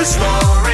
the story.